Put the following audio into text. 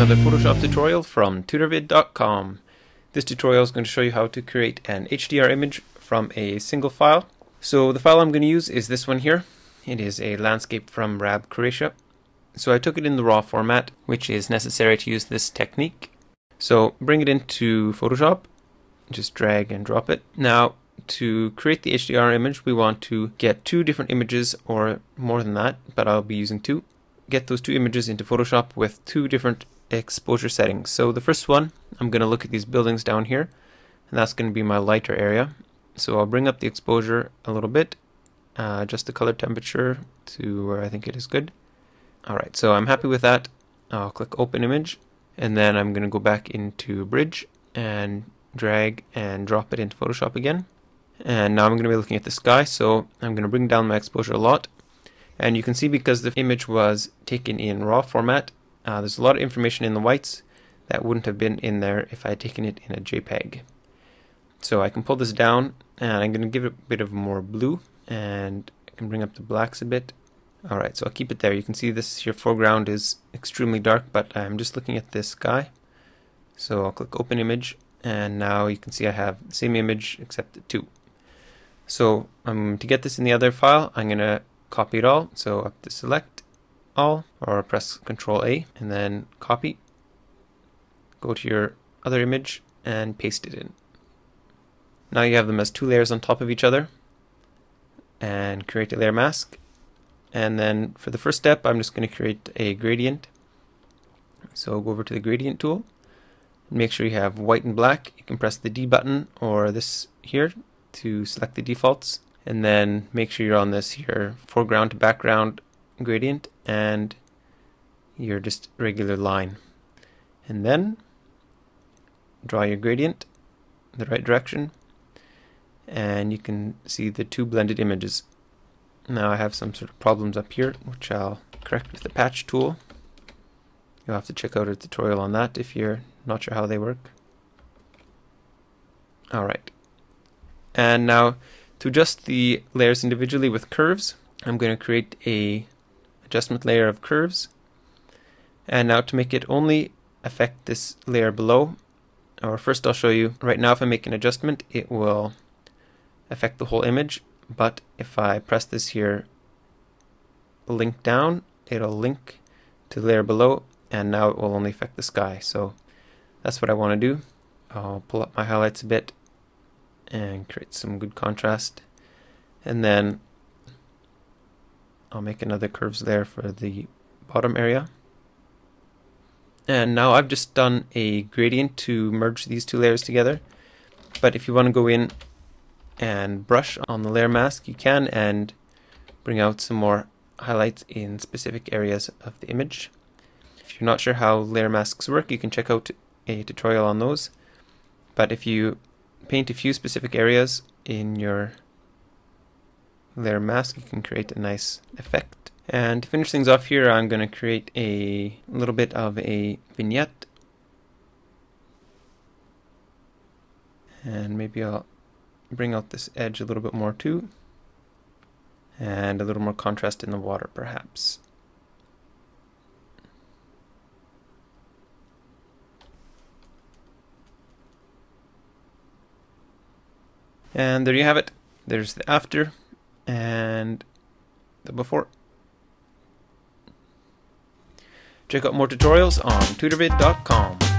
another Photoshop tutorial from tutorvid.com. This tutorial is going to show you how to create an HDR image from a single file. So the file I'm going to use is this one here. It is a landscape from Rab Croatia. So I took it in the raw format, which is necessary to use this technique. So bring it into Photoshop, just drag and drop it. Now to create the HDR image, we want to get two different images or more than that, but I'll be using two get those two images into Photoshop with two different exposure settings. So the first one, I'm going to look at these buildings down here, and that's going to be my lighter area. So I'll bring up the exposure a little bit, uh, adjust the color temperature to where I think it is good. Alright, so I'm happy with that. I'll click Open Image, and then I'm going to go back into Bridge and drag and drop it into Photoshop again. And now I'm going to be looking at the sky, so I'm going to bring down my exposure a lot and you can see because the image was taken in raw format, uh, there's a lot of information in the whites that wouldn't have been in there if I had taken it in a JPEG. So I can pull this down and I'm going to give it a bit of more blue and I can bring up the blacks a bit. Alright, so I'll keep it there. You can see this here foreground is extremely dark, but I'm just looking at this guy. So I'll click open image and now you can see I have the same image except the two. So um, to get this in the other file, I'm going to copy it all. So up to select all or press Control A and then copy. Go to your other image and paste it in. Now you have them as two layers on top of each other and create a layer mask. And then for the first step, I'm just going to create a gradient. So go over to the gradient tool. Make sure you have white and black. You can press the D button or this here to select the defaults and then make sure you're on this here foreground to background gradient and your just regular line. And then draw your gradient in the right direction and you can see the two blended images. Now I have some sort of problems up here which I'll correct with the patch tool. You'll have to check out a tutorial on that if you're not sure how they work. Alright and now to adjust the layers individually with curves, I'm going to create a adjustment layer of curves. And now to make it only affect this layer below, or first I'll show you, right now if I make an adjustment, it will affect the whole image, but if I press this here, link down, it'll link to the layer below, and now it will only affect the sky. So that's what I want to do. I'll pull up my highlights a bit and create some good contrast. And then I'll make another curves there for the bottom area. And now I've just done a gradient to merge these two layers together. But if you want to go in and brush on the layer mask, you can and bring out some more highlights in specific areas of the image. If you're not sure how layer masks work, you can check out a tutorial on those. But if you paint a few specific areas in your layer mask, you can create a nice effect. And to finish things off here, I'm going to create a little bit of a vignette. And maybe I'll bring out this edge a little bit more too. And a little more contrast in the water perhaps. And there you have it. There's the after and the before. Check out more tutorials on tutorvid.com.